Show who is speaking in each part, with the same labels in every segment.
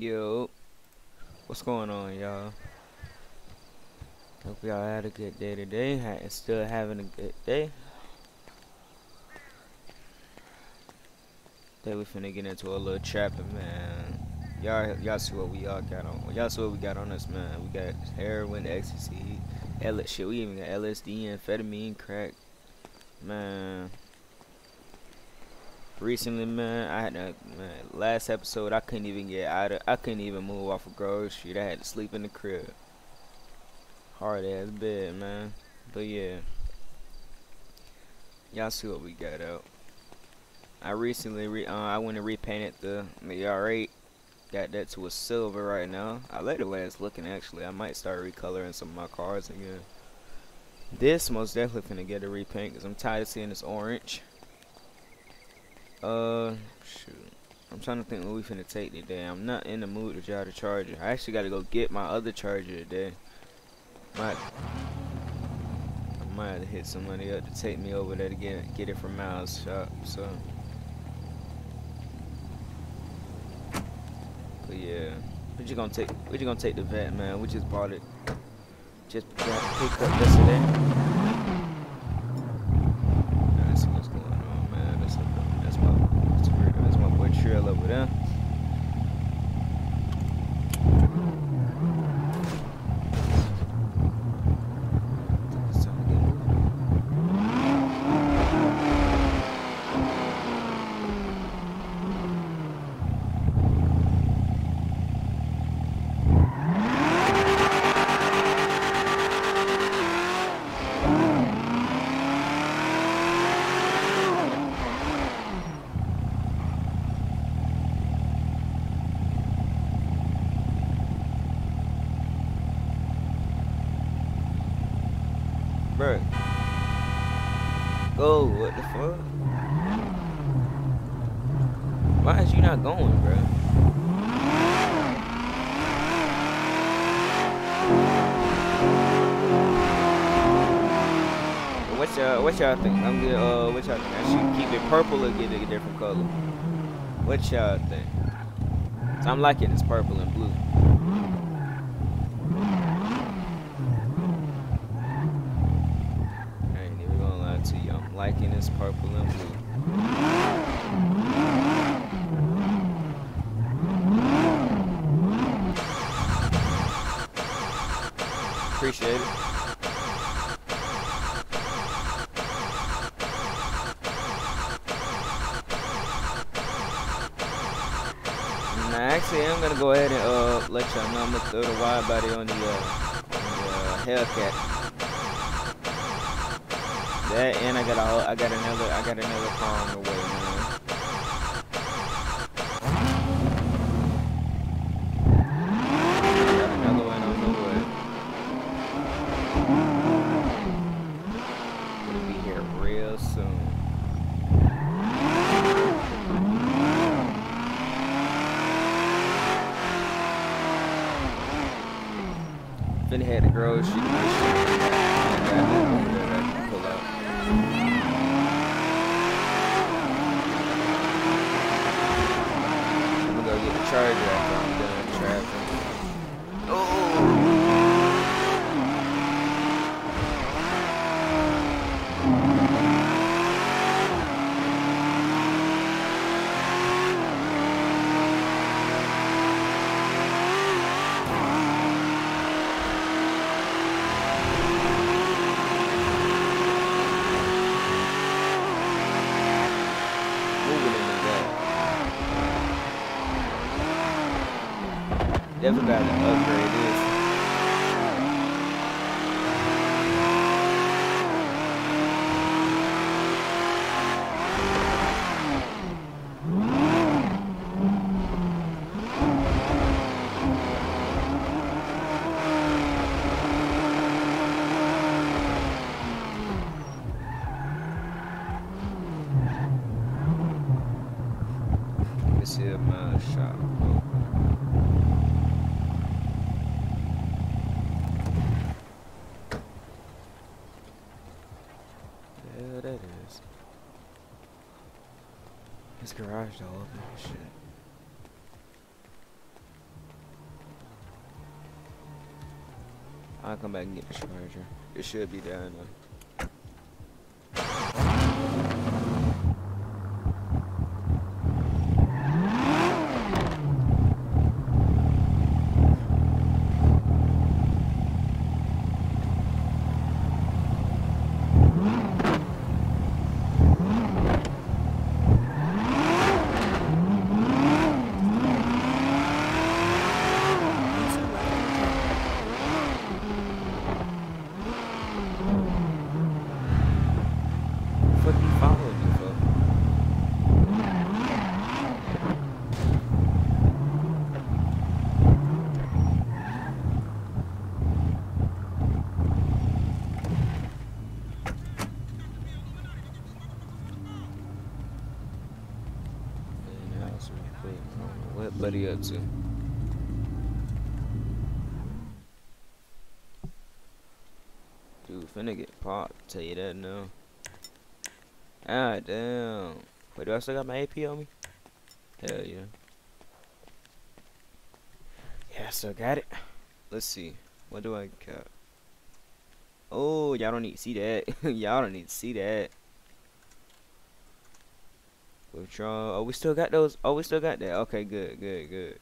Speaker 1: Yo, what's going on, y'all? Hope y'all had a good day today. and Still having a good day. Today we finna get into a little trapping, man. Y'all, y'all see what we all got on. Y'all see what we got on us, man. We got heroin, ecstasy, L shit. We even got LSD, amphetamine, crack, man. Recently, man, I had a man. Last episode, I couldn't even get out of. I couldn't even move off of Grove Street. I had to sleep in the crib. Hard ass bed, man. But yeah, y'all see what we got out. I recently, re uh, I went and repainted the the R8. Got that to a silver right now. I like the way it's looking. Actually, I might start recoloring some of my cars again. This most definitely finna get a repaint because I'm tired of seeing this orange. Uh, shoot. I'm trying to think what we finna take today. I'm not in the mood to drive the charger. I actually gotta go get my other charger today. Might, I might have to hit somebody up to take me over there to get get it from Miles' shop. So, but yeah, we just gonna take we just gonna take the vet, man. We just bought it. Just picked up yesterday. Let's see what's going on, man. That's, that's my that's, my- that's my boy Trill over there. It's time to get moving. Bruh. Go, what the fuck? Why is you not going, bruh? What y'all, think? I'm good, uh, what y'all think? I should keep it purple or get a different color? What y'all think? I'm liking this purple and blue. I ain't even gonna lie to you. I'm liking this purple and blue. Appreciate it. Nah, actually, I'm gonna go ahead and uh let y'all know I'm gonna throw the wide body on the uh, on the uh, Hellcat. That and I got a I got another I got another car on the way, man. Got another one on the way. Gonna be here real soon. Finna head to over there that I can pull out. I'm gonna go get the charger after I'm done traveling. Oh! Moving in the back. Definitely got to upgrade this. This is my shop. The hell that is? This garage door open and shit. I'll come back and get the charger. It should be down there. Fuck you following me for? In the house real quick. I don't know What buddy up to? Dude, finna get popped. Tell you that now. Ah, damn. Wait, do I still got my AP on me? Hell yeah. Yeah, I still got it. Let's see. What do I got? Oh, y'all don't need to see that. y'all don't need to see that. Withdraw. Oh, we still got those. Oh, we still got that. Okay, good, good, good.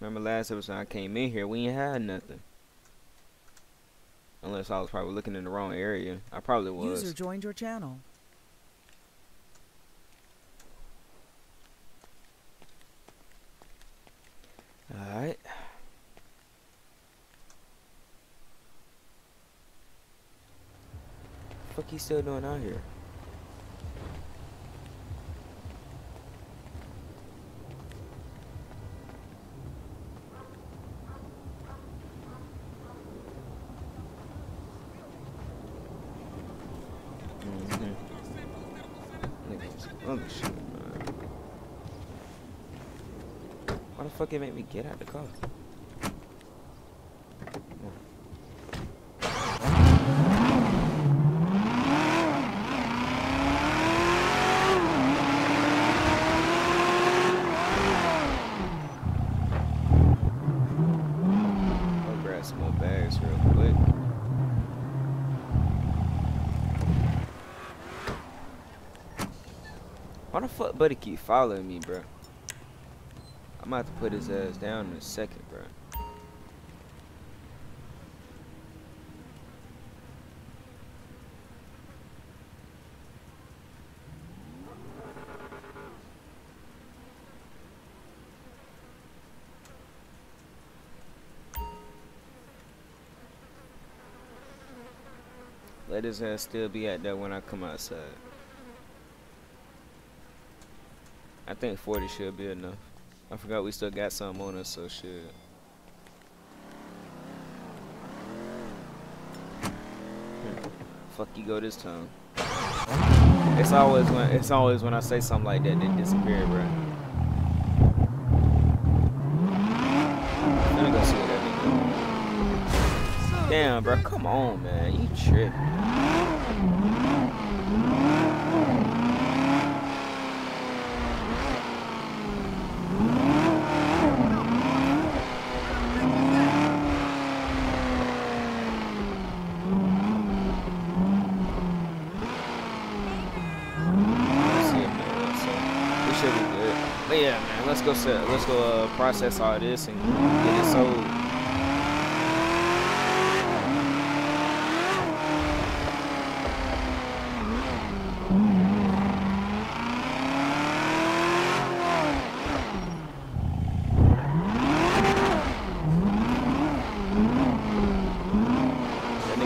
Speaker 1: Remember last episode I came in here, we ain't had nothing. Unless I was probably looking in the wrong area. I probably was.
Speaker 2: User joined your channel.
Speaker 1: Alright. Fuck he still doing out here? Mhm. Niggas, other shit, man. Why the fuck it make me get out the car? I'll grab real quick. Why the fuck buddy keep following me, bro? I'm about to put his ass down in a second, bro. Let his ass still be out there when I come outside. I think 40 should be enough. I forgot we still got some on us, so shit. Fuck you go this time. It's always when it's always when I say something like that they disappear, bro. Let me go see what that nigga. Damn, bro, come on, man, you tripping. Yeah, man, let's go set, let's go uh, process all this and get it sold.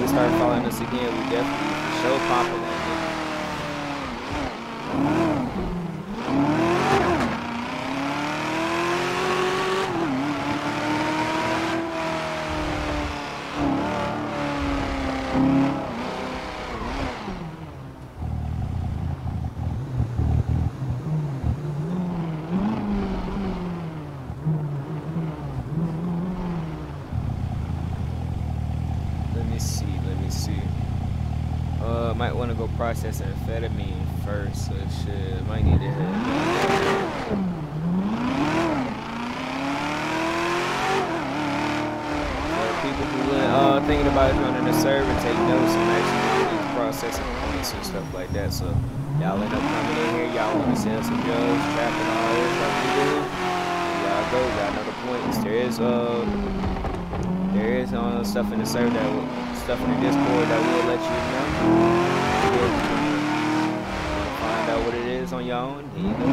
Speaker 1: That following us again. We definitely for sure popping that nigga. Let me see, let me see. Uh, might want to go process amphetamine first, so shit, might need to head down there. Server, take notes, and actually processing points and stuff like that. So y'all end up coming in here, y'all want to sell some drugs, trapping all this stuff we do. Y'all go, y'all know the points. There is uh, there is uh, stuff in the server that will, stuff in the Discord that will let you know. Find out what it is on your own. You go.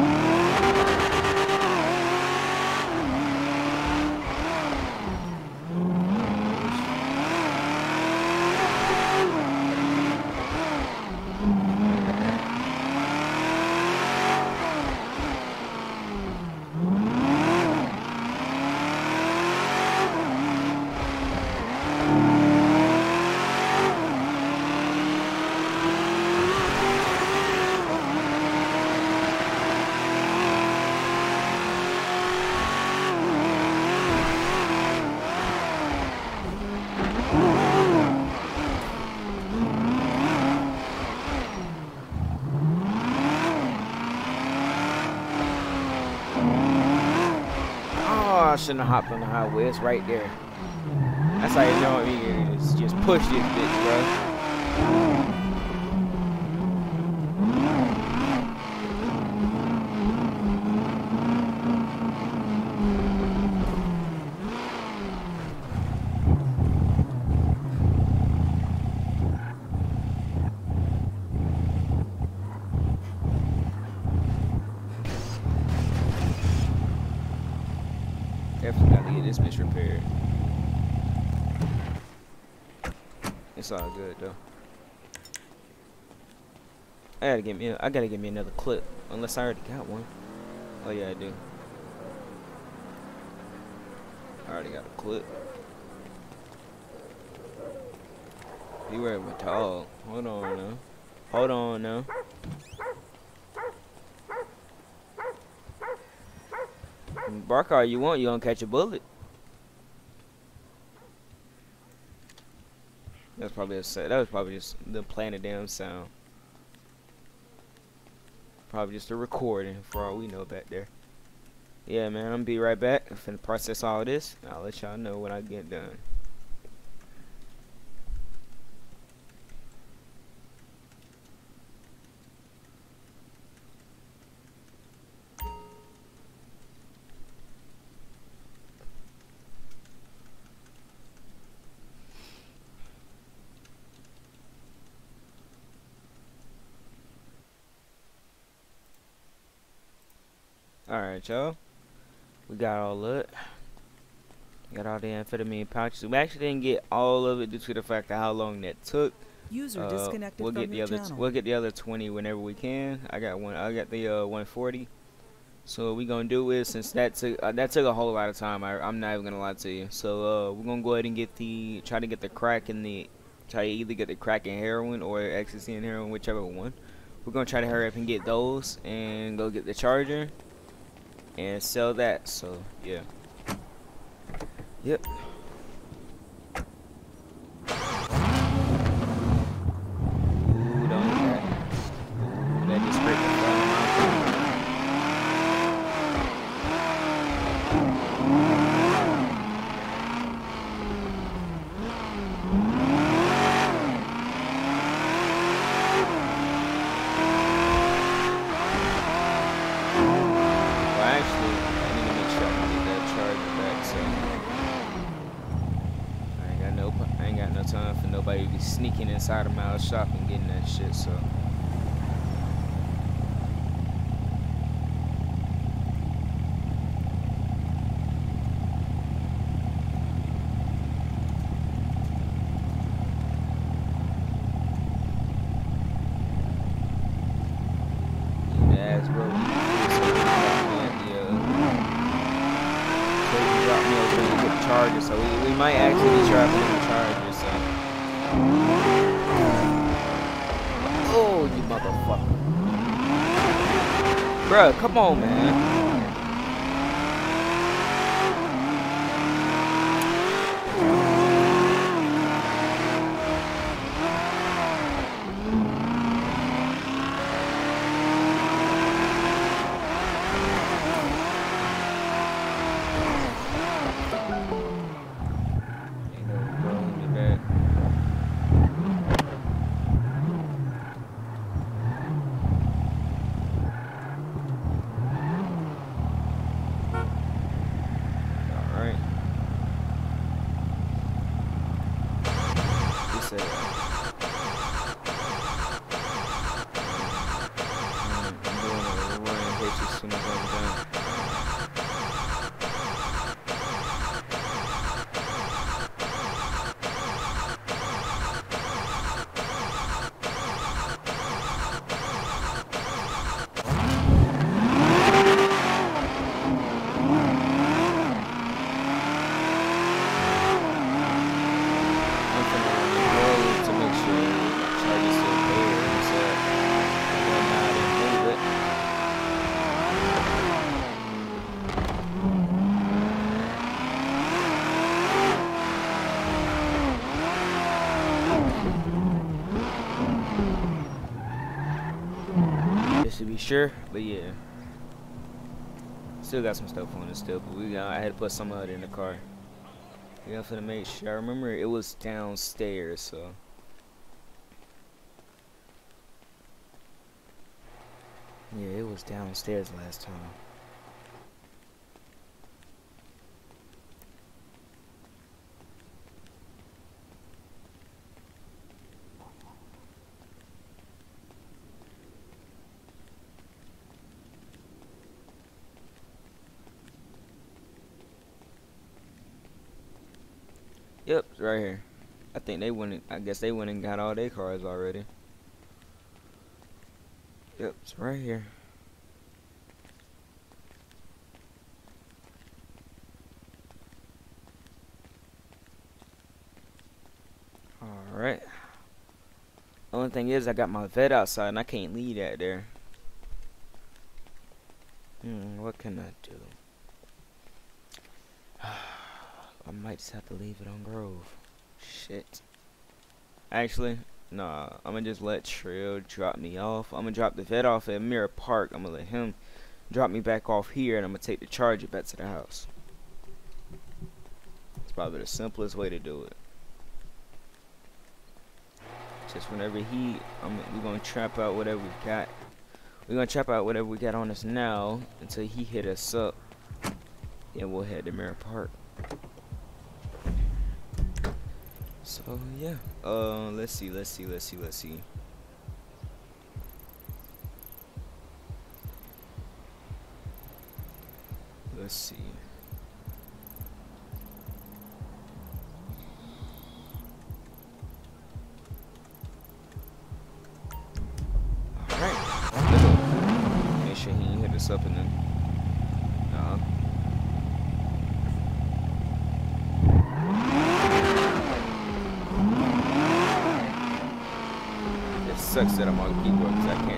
Speaker 1: Oh, I shouldn't have hopped on the highway. It's right there. That's how you know it is. Just push this bitch, bro. Definitely repaired. It's all good though. I gotta get me. I gotta get me another clip, unless I already got one. Oh yeah, I do. I already got a clip. Beware of my dog. Hold on now. Hold on now. Bark all you want, you gonna catch a bullet. That's probably a set. That was probably just the playing a damn sound. Probably just a recording for all we know back there. Yeah, man, I'm gonna be right back. I'm finna process all this. I'll let y'all know when I get done. Alright, y'all. We got all of it. Got all the amphetamine pouches. We actually didn't get all of it due to the fact of how long that took.
Speaker 2: User
Speaker 1: Uh,
Speaker 2: disconnected
Speaker 1: we'll get the other. we'll get the other 20 whenever we can. I got one. I got the uh, 140. So what we gonna do is since that took uh, that took a whole lot of time. I, I'm not even gonna lie to you. So uh, we're gonna go ahead and get the try to get the crack and the try to either get the crack and heroin or ecstasy and heroin, whichever one. We're gonna try to hurry up and get those and go get the charger and sell that. So yeah. Yep. Ooh, don't eat that. Ooh, that just scraped the front of my foot. Well, actually, I need to make sure I get that charger back. So I ain't got no, I ain't got no time for nobody to be sneaking inside of my shop and getting that shit. So. That's where we so we got me at the, uh, so you drop me over there to get the charger. So we, we might actually be dropping in the charger. So. Oh, you motherfucker. Come on, man. Ain't no bro, get back. as soon as I'm done. I'm finna run the road to make sure the charge is still there and set. Well, now I didn't move it. Just to be sure, but yeah. Still got some stuff on it still, but we got I had to put some of it in the car. Yeah, for to make sure. I remember it was downstairs, so. Yeah, it was downstairs last time. Yep, it's right here. I think they went. I guess they went and got all their cars already. Yep, it's right here. All right. Only thing is, I got my vet outside, and I can't leave that there. Hmm, what can I do? I might just have to leave it on Grove. Shit. Actually, nah. I'm gonna just let Trill drop me off. I'm gonna drop the vet off at Mirror Park. I'm gonna let him drop me back off here, and I'm gonna take the charger back to the house. It's probably the simplest way to do it. Just whenever he, I'm, we're gonna trap out whatever we got. We're gonna trap out whatever we got on us now until he hit us up. Then we'll head to Mirror Park. So yeah. Uh, let's see, let's see, let's see, let's see. Let's see.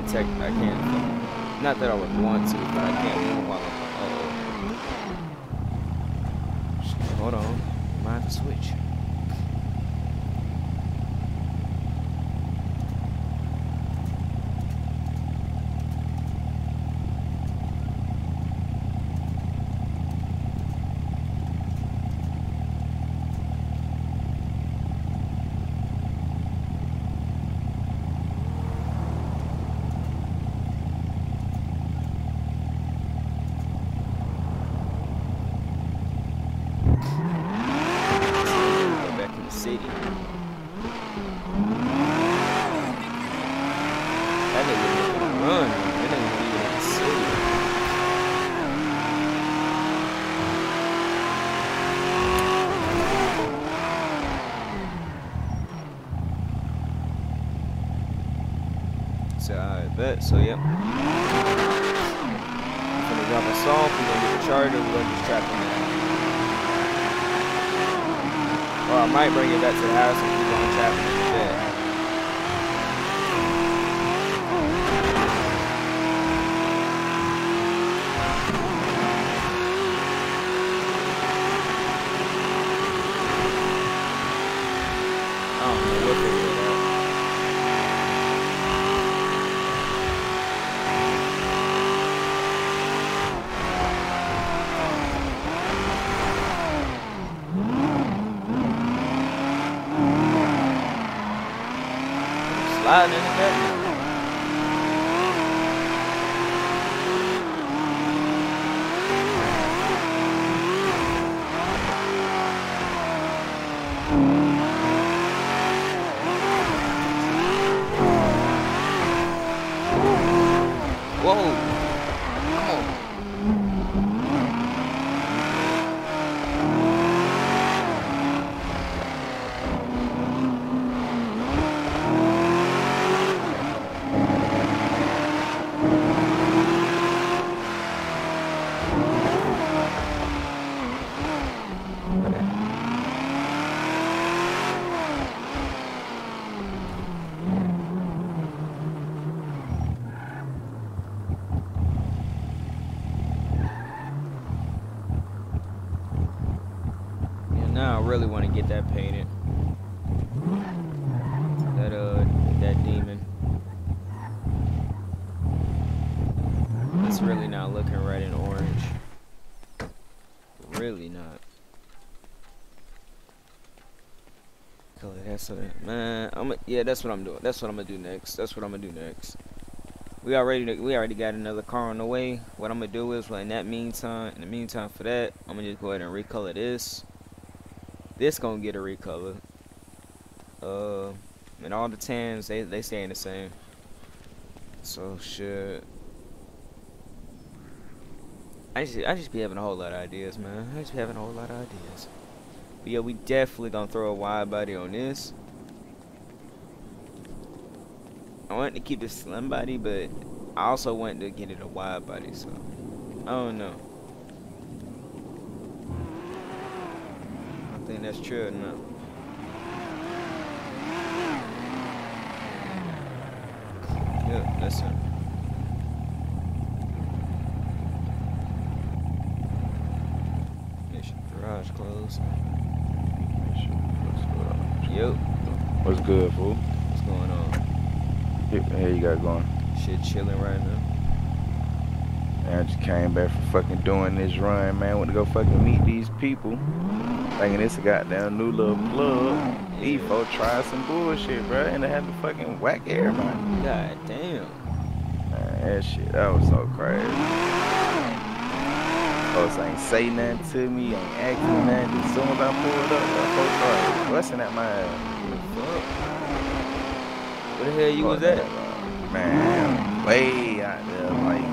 Speaker 1: Because I can't can't. Not that I would want to, but I can't while I'm. Uh oh. Hold on. Have to switch. Go back to the city. That nigga making a run. That nigga leaving in the city. So I bet. So yep. He's gonna us off. We're gonna get the charger. We're gonna just trap him in. Or I might bring it back to the house and keep on trapping it instead. I don't know. We'll figure it out. Sliding in the back. Whoa! Come on. really want to get that painted. That uh, that demon. It's really not looking right in orange. Really not. Color that's man. I'm yeah. That's what I'm doing. That's what I'm gonna do next. That's what I'm gonna do next. We already we already got another car on the way. What I'm gonna do is, well, in that meantime, in the meantime for that, I'm gonna just go ahead and recolor this. This gonna get a recolor. Uh, and all the tans they they staying the same. So shit. I just I just be having a whole lot of ideas, man. I just be having a whole lot of ideas. But yeah, we definitely gonna throw a wide body on this. I wanted to keep the slim body, but I also wanted to get it a wide body, so I don't know. I think that's true enough. Yeah, that's it. Mission garage closed. Yep.
Speaker 2: What's good, fool?
Speaker 1: What's going on?
Speaker 2: Here you got going.
Speaker 1: Shit chilling right now.
Speaker 2: Man, I just came back from fucking doing this run, man. Went to go fucking meet these people. Thinking this a goddamn new little plug. These folks try some bullshit, bro. And they had to fucking whack everybody.
Speaker 1: God damn.
Speaker 2: Man, that shit, that was so crazy. Folks ain't say nothing to me, ain't asking nothing. As soon as I pulled up, the folks started busting at my ass.
Speaker 1: What the? Where the hell you was at?
Speaker 2: that, Man, way out there, like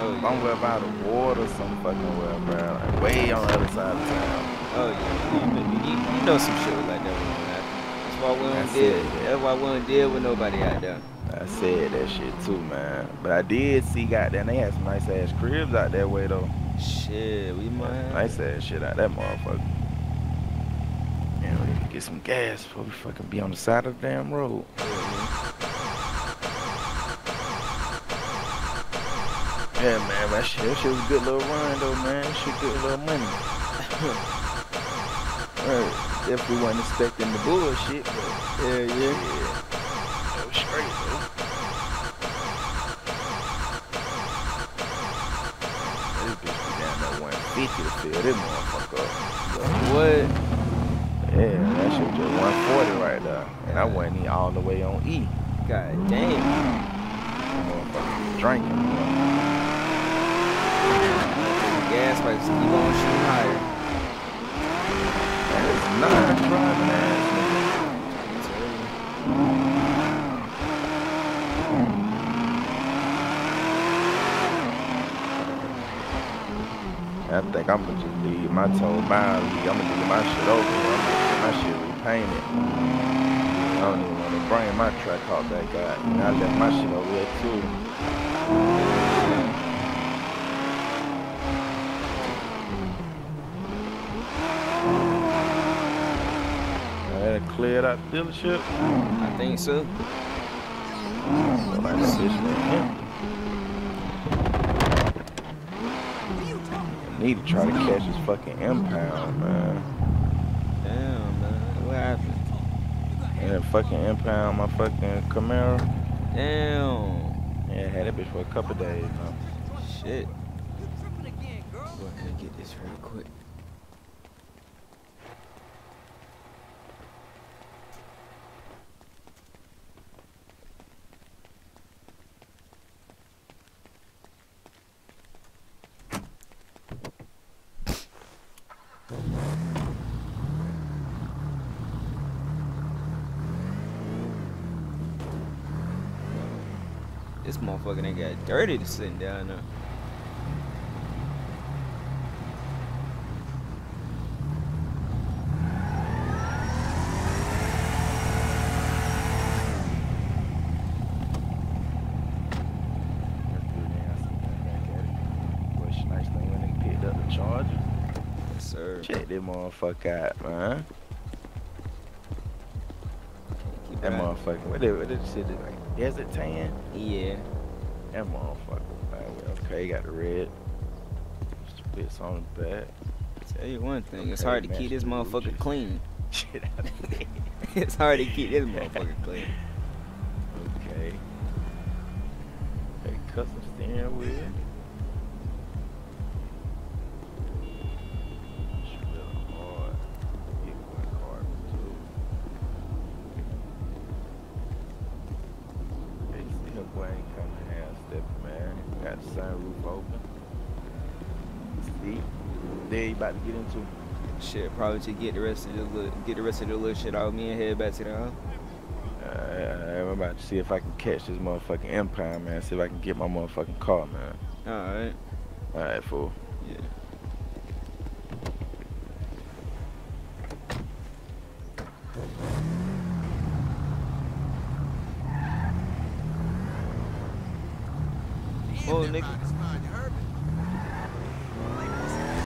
Speaker 1: Oh yeah.
Speaker 2: somewhere by the water, some fucking well, bro. Like way on the other side of town.
Speaker 1: Oh yeah. You, know- you, you know some shit like that was gonna. That's why we don't deal. That's why we don't deal with nobody out there.
Speaker 2: I said that shit too, man. But I did see goddamn they had some nice ass cribs out that way though.
Speaker 1: Shit, we might. have-
Speaker 2: Nice ass shit out that motherfucker. Man, we need to get some gas before we fucking be on the side of the damn road.
Speaker 1: Yeah, man.
Speaker 2: That shit, that shit was a good little run though, man. That shit good little money. right. Definitely wasn't expecting the bullshit, but
Speaker 1: Yeah, yeah.
Speaker 2: yeah. That was straight though. This bitch be down there 150 to this motherfucker up.
Speaker 1: What?
Speaker 2: Yeah, that shit just 140 right there. And I wasn't even all the way on E.
Speaker 1: God damn.
Speaker 2: Motherfucker drinking.
Speaker 1: The gas prices keep on shooting higher.
Speaker 2: Man, it's not driving ass I think I'm gonna just leave my toe bound. I'm gonna leave my shit over. I'm gonna get my shit repainted. I don't even want to bring my track out back out. And I left my shit over here too. I had cleared out the dealership.
Speaker 1: I think so.
Speaker 2: So like this was empty. I need to try to catch this fucking impound, man.
Speaker 1: Damn, man. What happened?
Speaker 2: And that fucking impound my fucking Camaro.
Speaker 1: Damn.
Speaker 2: Yeah, I had that bitch for a couple days now.
Speaker 1: Shit. Go ahead and get this real quick. This motherfucker ain't got dirty to sitting down there.
Speaker 2: Bush nice thing when they picked up the charger.
Speaker 1: Yes, sir.
Speaker 2: Check this motherfucker out, man.
Speaker 1: Keep
Speaker 2: That motherfucker, what did, what did shit look like? Desert tan?
Speaker 1: Yeah.
Speaker 2: That motherfucker, man. Okay, got the red. Bits on the back.
Speaker 1: Tell you one thing, it's hard to keep this motherfucker clean.
Speaker 2: Shit out of there.
Speaker 1: it's hard to keep this motherfucker clean.
Speaker 2: Okay. A custom steering wheel. About to get into.
Speaker 1: Shit, probably to get the rest of the little, get the rest of the little shit out of me and head back to the house.
Speaker 2: Uh, I'm about to see if I can catch this motherfucking empire, man. See if I can get my motherfucking car, man.
Speaker 1: Alright.
Speaker 2: Alright, fool.
Speaker 1: Yeah. Oh,